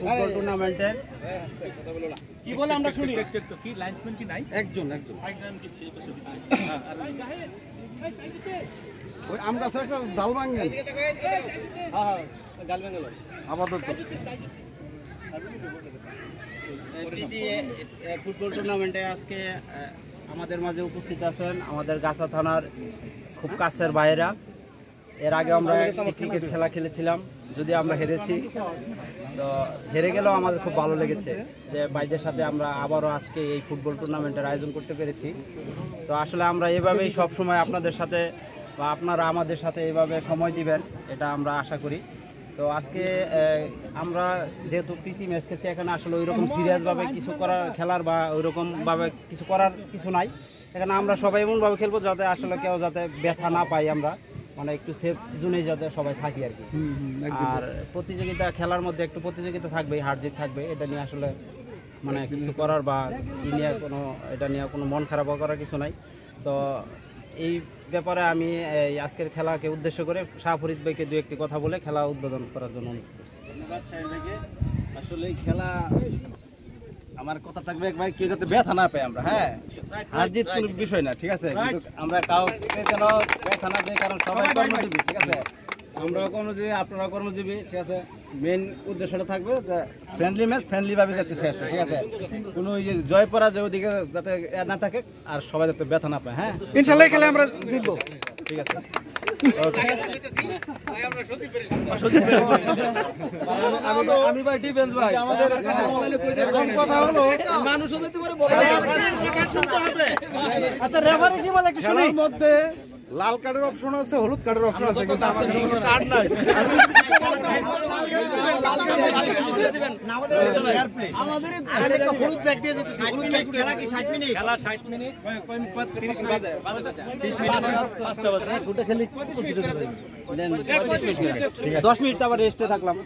Football টুর্নামেন্টের কি বলে আমরা শুনি? কি? লাইন্সম্যান কি নাই? একজন একজন। ওই আম গাছের একটা ডাল ভাঙেন আপাতত। ফুটবল টুর্নামেন্টে আজকে আমাদের মাঝে উপস্থিত আছেন আমাদের গাছা থানার খুব কাছের বাইরা এর আগে আমরা ক্রিকেট খেলা খেলেছিলাম যদি আমরা হেরেছি। তো হেরে গেলেও আমাদের খুব ভালো লেগেছে যে বাইদের সাথে আমরা আবারও আজকে এই ফুটবল টুর্নামেন্টের আয়োজন করতে পেরেছি। তো আসলে আমরা এভাবেই সব সময় আপনাদের সাথে বা আপনারা আমাদের সাথে এভাবে সময় দিবেন, এটা আমরা আশা করি। তো আজকে আমরা যেহেতু প্রীতি ম্যাচ খেলছি, এখানে আসলে ওই রকম সিরিয়াসভাবে কিছু করার খেলার বা ওই রকমভাবে কিছু করার কিছু নাই। এখানে আমরা সবাই এমনভাবে খেলব যাতে আসলে কেউ যাতে ব্যথা না পাই আমরা। মানে একটু সেফ জোনে যাতে সবাই থাকি আর কি। আর প্রতিযোগিতা খেলার মধ্যে একটু প্রতিযোগিতা থাকবে হার জিত থাকবে এটা নিয়ে আসলে মানে কিছু করার বা ই নিয়ে কোনো এটা নিয়ে কোনো মন খারাপ করার কিছু নাই। তো এই ব্যাপারে আমি এই আজকের খেলাকে উদ্দেশ্য করে শাহ ফরিদ ভাইকে দু একটি কথা বলে খেলা উদ্বোধন করার জন্য অনুরোধ করছি। ধন্যবাদ সাহেব ভাইকে। আসলে এই খেলা আমার কথা থাকবে ভাই কেউ যাতে ব্যথা না পাই আমরা হ্যাঁ? হার জিত কোনো বিষয় না ঠিক আছে? কিন্তু আমরা কাউকে যেন ব্যথা না দিই কারণ সবাই কর্মজীবী ঠিক আছে? আমরাও কর্মজীবী আপনারাও কর্মজীবী ঠিক আছে? মেন উদ্দেশ্যটা থাকবে যে ফ্রেন্ডলি ম্যাচ ফ্রেন্ডলি ভাবে যাতে শেষ হয় ঠিক আছে? কোনো ওই যে জয় পরাজয় ওদিকে যাতে না থাকে আর সবাই যাতে ব্যথা না পায় হ্যাঁ? ইনশাল্লাহ খেলে আমরা জিতবো। ঠিক আছে। আমি ভাই ডিফেন্স ভাই। আমাদের কথা হলো মানুষও যেতে পারে আচ্ছা রেফারি কি বলে শুনি? মধ্যে লাল কার্ডের অপশন আছে হলুদ কার্ডের অপশন আছে কিন্তু আমাদের কোনো কার্ড নাই খেলা 60 মিনিট দশ মিনিট তো আবার রেস্টে থাকলাম।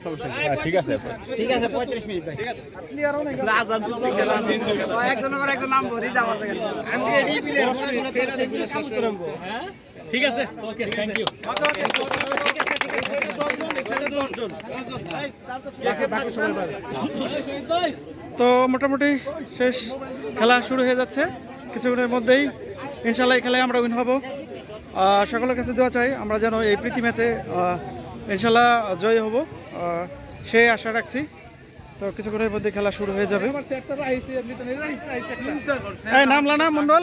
ঠিক আছে ঠিক আছে পঁয়ত্রিশ মিনিট ভাই একজন একজন নাম ভরি যাওয়া ঠিক আছে? ওকে থ্যাংক ইউ তো মোটামুটি শেষ খেলা শুরু হয়ে যাচ্ছে। কিছুক্ষণের মধ্যেই ইনশাল্লাহ এই খেলায় আমরা উইন হব। সকলের কাছে দেওয়া চাই আমরা যেন এই প্রীতি ম্যাচে ইনশাল্লাহ জয়ী হব। আহ, সেই আশা রাখছি। তো কিছুক্ষণের মধ্যে খেলা শুরু হয়ে যাবে। এই নামলা না মন্ডল।